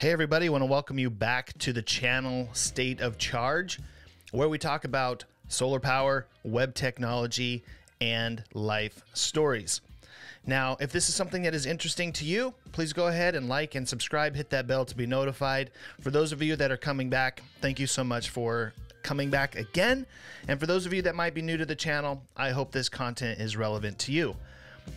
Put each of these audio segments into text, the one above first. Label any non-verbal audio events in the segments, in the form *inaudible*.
Hey, everybody, I want to welcome you back to the channel State of Charge, where we talk about solar power, web technology, and life stories. Now, if this is something that is interesting to you, please go ahead and like and subscribe, hit that bell to be notified. For those of you that are coming back, thank you so much for coming back again. And for those of you that might be new to the channel, I hope this content is relevant to you.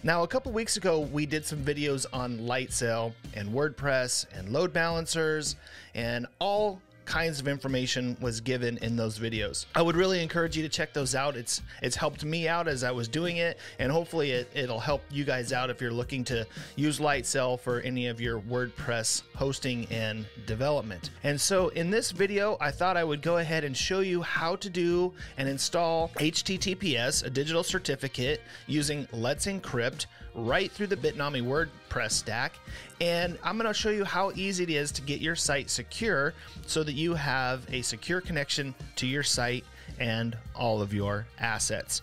Now, a couple weeks ago, we did some videos on Lightsail and WordPress and load balancers and all kinds of information was given in those videos. I would really encourage you to check those out. It's it's helped me out as I was doing it, and hopefully it, it'll help you guys out if you're looking to use Lightsail for any of your WordPress hosting and development. And so in this video, I thought I would go ahead and show you how to do and install HTTPS, a digital certificate, using Let's Encrypt right through the Bitnami WordPress stack. And I'm going to show you how easy it is to get your site secure so that you have a secure connection to your site and all of your assets.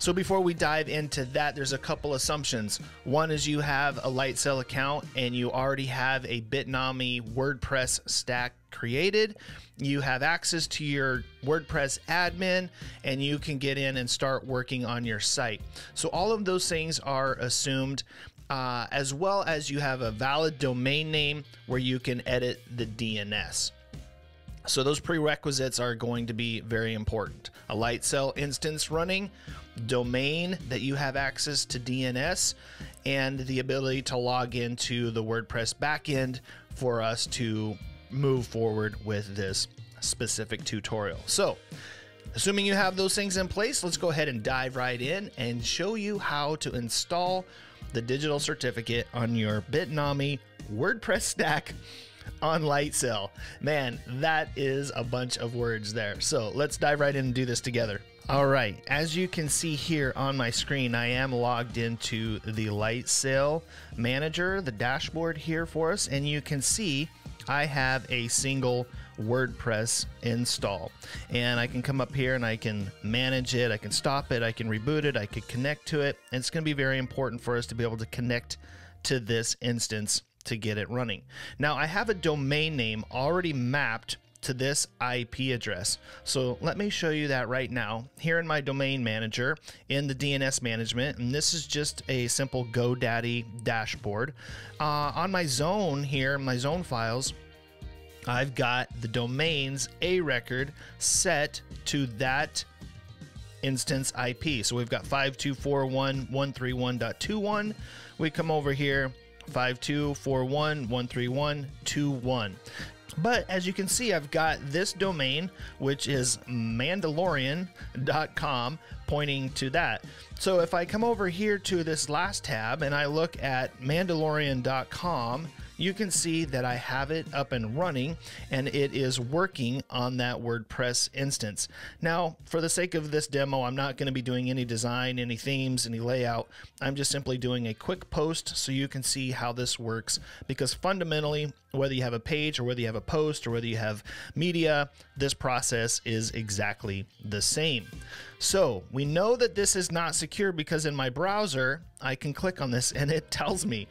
So before we dive into that, there's a couple assumptions. One is you have a Lightsail account and you already have a Bitnami WordPress stack created. You have access to your WordPress admin and you can get in and start working on your site. So all of those things are assumed uh, as well as you have a valid domain name where you can edit the DNS. So those prerequisites are going to be very important. A Lightsail instance running, domain that you have access to DNS, and the ability to log into the WordPress backend for us to move forward with this specific tutorial. So, assuming you have those things in place, let's go ahead and dive right in and show you how to install the digital certificate on your Bitnami WordPress stack on Lightsail. Man, that is a bunch of words there. So let's dive right in and do this together. All right, as you can see here on my screen, I am logged into the Lightsail manager, the dashboard here for us, and you can see I have a single WordPress install. And I can come up here and I can manage it, I can stop it, I can reboot it, I can connect to it. And it's going to be very important for us to be able to connect to this instance to get it running. Now, I have a domain name already mapped to this IP address. So let me show you that right now here in my domain manager in the DNS management. And this is just a simple GoDaddy dashboard. Uh, on my zone here, my zone files, I've got the domains A record set to that instance IP. So we've got 5241.131.21. We come over here 5241.131.21. But as you can see, I've got this domain, which is Mandalorian.com, pointing to that. So if I come over here to this last tab and I look at Mandalorian.com, you can see that I have it up and running and it is working on that WordPress instance. Now, for the sake of this demo, I'm not going to be doing any design, any themes, any layout. I'm just simply doing a quick post so you can see how this works because fundamentally, whether you have a page or whether you have a post or whether you have media, this process is exactly the same. So we know that this is not secure because in my browser, I can click on this and it *laughs* tells me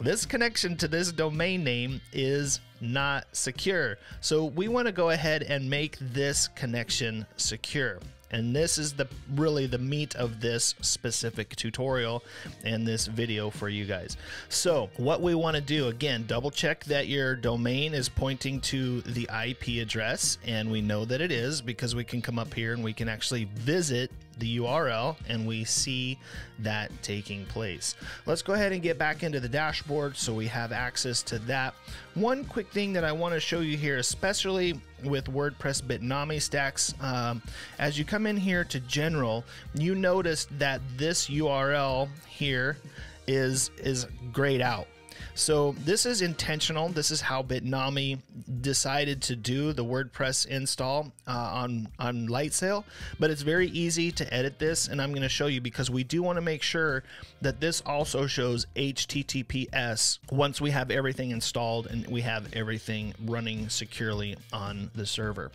this connection to this domain name is not secure. So we want to go ahead and make this connection secure. And this is the really the meat of this specific tutorial and this video for you guys. So what we want to do, again, double check that your domain is pointing to the IP address. And we know that it is because we can come up here and we can actually visit the URL and we see that taking place. Let's go ahead and get back into the dashboard so we have access to that. One quick thing that I want to show you here, especially with WordPress Bitnami stacks, um, as you come in here to general, you notice that this URL here is is grayed out. So this is intentional. This is how Bitnami decided to do the WordPress install uh, on on Lightsail, but it's very easy to edit this, and I'm going to show you because we do want to make sure that this also shows HTTPS once we have everything installed and we have everything running securely on the server.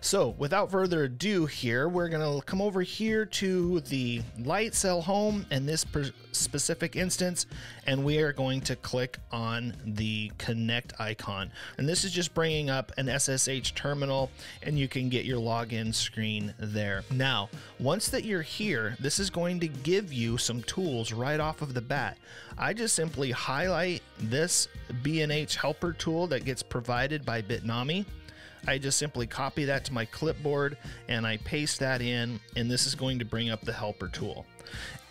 So without further ado, here we're going to come over here to the Lightsail home and this specific instance, and we are going to click on the connect icon. And this is just bringing up an SSH terminal and you can get your login screen there. Now, once that you're here, this is going to give you some tools right off of the bat. I just simply highlight this B&H helper tool that gets provided by Bitnami I just simply copy that to my clipboard and I paste that in, and this is going to bring up the helper tool.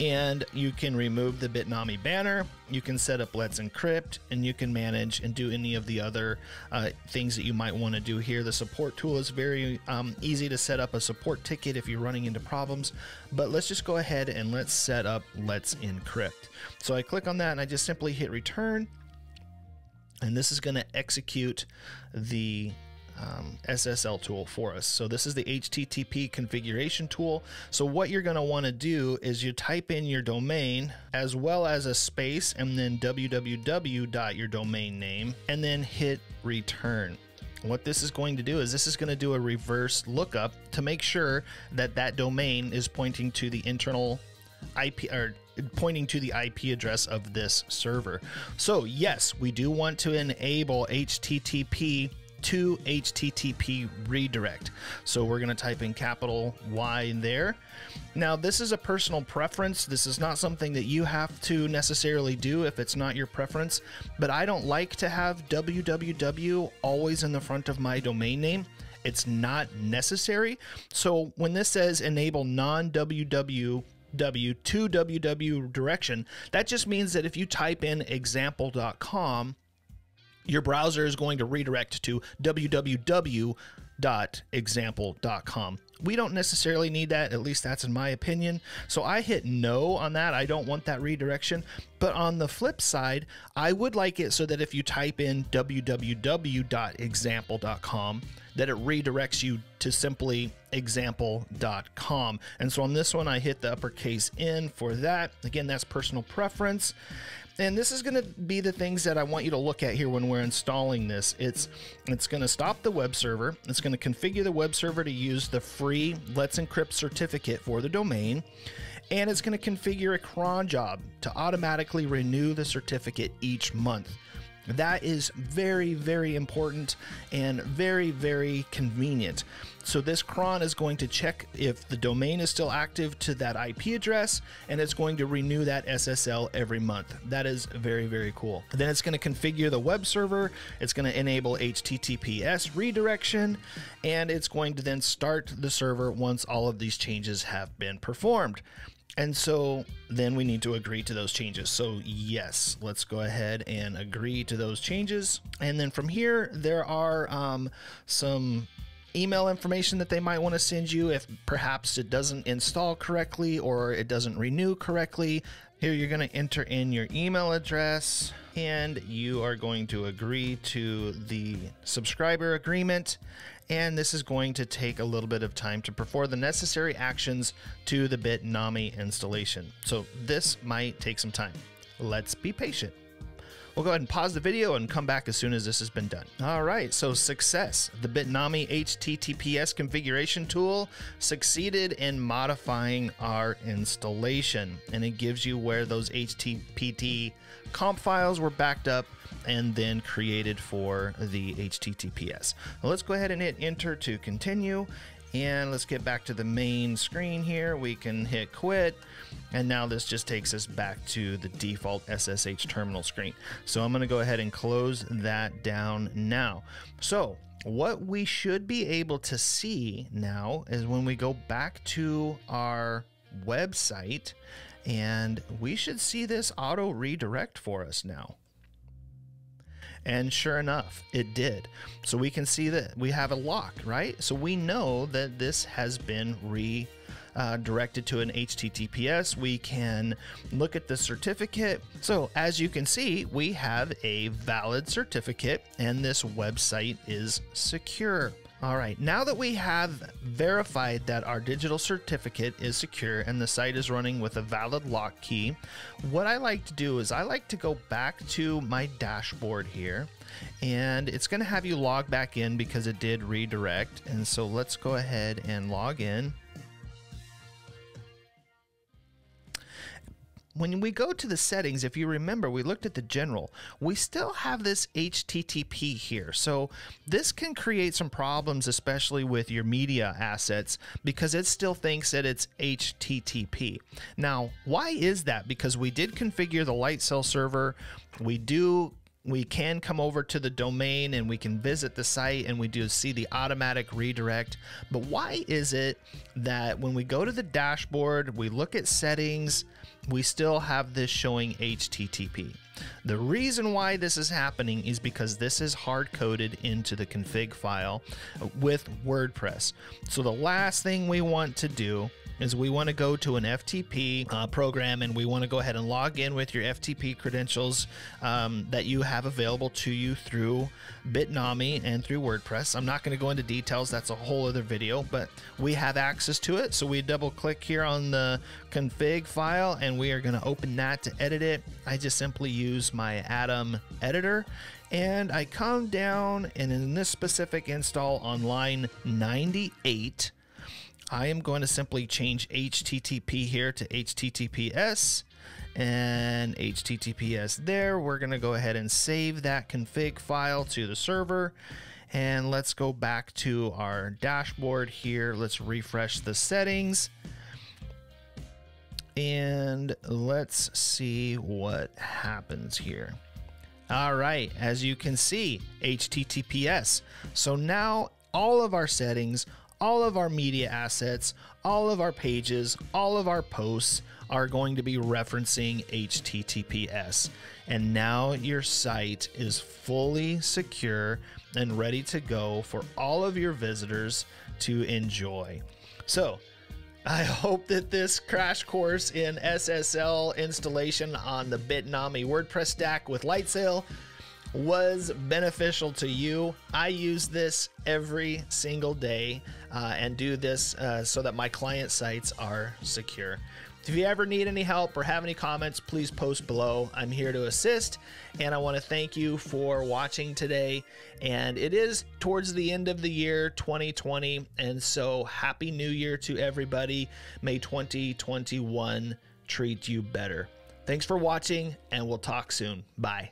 And you can remove the Bitnami banner, you can set up Let's Encrypt, and you can manage and do any of the other uh, things that you might want to do here. The support tool is very um, easy to set up a support ticket if you're running into problems, but let's just go ahead and let's set up Let's Encrypt. So I click on that and I just simply hit return, and this is going to execute the um, SSL tool for us. So this is the HTTP configuration tool. So what you're going to want to do is you type in your domain as well as a space and then www your domain name and then hit return. What this is going to do is this is going to do a reverse lookup to make sure that that domain is pointing to the internal IP or pointing to the IP address of this server. So yes, we do want to enable HTTP to HTTP redirect. So we're going to type in capital Y there. Now, this is a personal preference. This is not something that you have to necessarily do if it's not your preference, but I don't like to have www always in the front of my domain name. It's not necessary. So when this says enable non www W to www direction, that just means that if you type in example.com, your browser is going to redirect to www.example.com. We don't necessarily need that, at least that's in my opinion. So I hit no on that. I don't want that redirection. But on the flip side, I would like it so that if you type in www.example.com, that it redirects you to simply example.com. And so on this one, I hit the uppercase N for that. Again, that's personal preference. And this is going to be the things that I want you to look at here when we're installing this. It's it's going to stop the web server. It's going to configure the web server to use the free Let's Encrypt certificate for the domain. And it's going to configure a cron job to automatically renew the certificate each month. That is very, very important and very, very convenient. So this cron is going to check if the domain is still active to that IP address, and it's going to renew that SSL every month. That is very, very cool. Then it's going to configure the web server. It's going to enable HTTPS redirection, and it's going to then start the server once all of these changes have been performed. And so then we need to agree to those changes. So yes, let's go ahead and agree to those changes. And then from here, there are um, some email information that they might want to send you if perhaps it doesn't install correctly or it doesn't renew correctly. Here you're going to enter in your email address and you are going to agree to the subscriber agreement and this is going to take a little bit of time to perform the necessary actions to the Bitnami installation. So this might take some time. Let's be patient. We'll go ahead and pause the video and come back as soon as this has been done. All right, so success. The Bitnami HTTPS configuration tool succeeded in modifying our installation, and it gives you where those HTTP comp files were backed up and then created for the HTTPS. Well, let's go ahead and hit enter to continue. And let's get back to the main screen here. We can hit quit. And now this just takes us back to the default SSH terminal screen. So I'm going to go ahead and close that down now. So what we should be able to see now is when we go back to our website and we should see this auto redirect for us now. And sure enough, it did. So we can see that we have a lock, right? So we know that this has been re uh, directed to an HTTPS. We can look at the certificate. So as you can see, we have a valid certificate and this website is secure. All right, now that we have verified that our digital certificate is secure and the site is running with a valid lock key, what I like to do is I like to go back to my dashboard here and it's going to have you log back in because it did redirect. And so let's go ahead and log in. When we go to the settings, if you remember, we looked at the general, we still have this HTTP here. So this can create some problems, especially with your media assets, because it still thinks that it's HTTP. Now, why is that? Because we did configure the Lightsail server. We do we can come over to the domain and we can visit the site and we do see the automatic redirect. But why is it that when we go to the dashboard, we look at settings, we still have this showing HTTP? The reason why this is happening is because this is hard coded into the config file with WordPress. So the last thing we want to do is we want to go to an FTP uh, program and we want to go ahead and log in with your FTP credentials um, that you have available to you through Bitnami and through WordPress. I'm not going to go into details, that's a whole other video, but we have access to it. So we double click here on the config file and we are going to open that to edit it. I just simply use my Atom editor and I come down and in this specific install on line 98 I am going to simply change HTTP here to HTTPS and HTTPS there. We're going to go ahead and save that config file to the server. And let's go back to our dashboard here. Let's refresh the settings. And let's see what happens here. All right, as you can see, HTTPS. So now all of our settings all of our media assets, all of our pages, all of our posts are going to be referencing HTTPS. And now your site is fully secure and ready to go for all of your visitors to enjoy. So, I hope that this crash course in SSL installation on the Bitnami WordPress stack with Lightsail was beneficial to you. I use this every single day uh, and do this uh, so that my client sites are secure. If you ever need any help or have any comments, please post below. I'm here to assist, and I want to thank you for watching today. And it is towards the end of the year 2020, and so happy new year to everybody. May 2021 treat you better. Thanks for watching, and we'll talk soon. Bye.